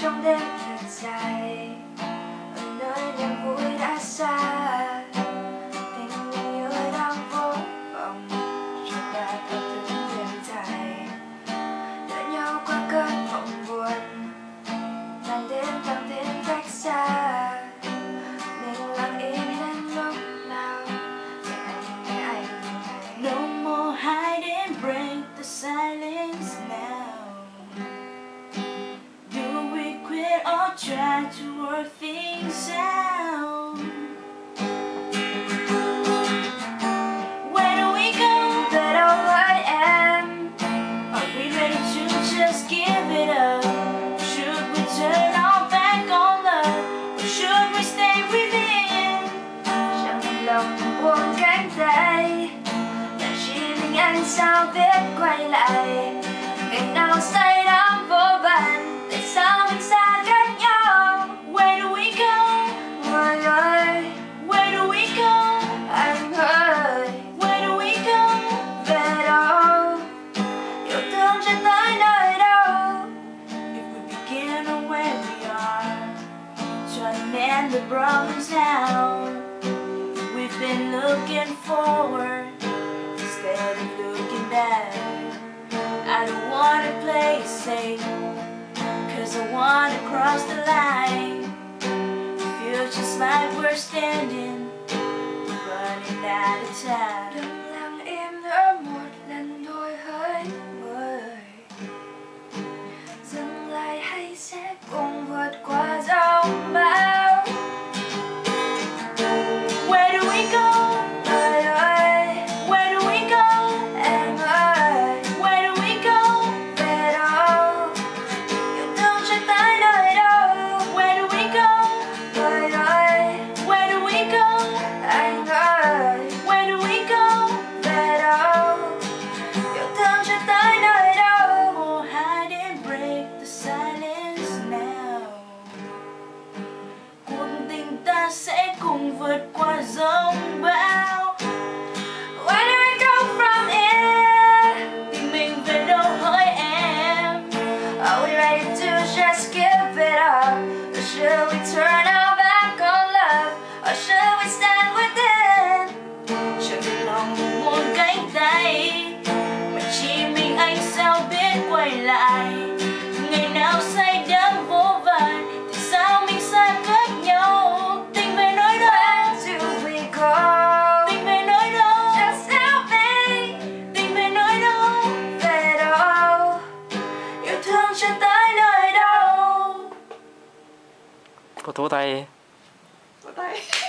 trong đêm thật try to work things out? Where do we go? Về đâu hỡi em Are we ready to just give it up? Should we turn our back on love? Or should we stay within? Lòng buông cánh tay Là chỉ mình anh sao biết quay lại Ngày nào say mend the problems now. We've been looking forward instead of looking back. I don't wanna play safe, cause I wanna cross the line. The future's like we're standing, running out of time. Anh ơi Where do we go? về đâu yêu thương chưa tới nơi đâu Oh, hide and break the silence now. Cuộc tình ta sẽ cùng vượt qua giông 東大東大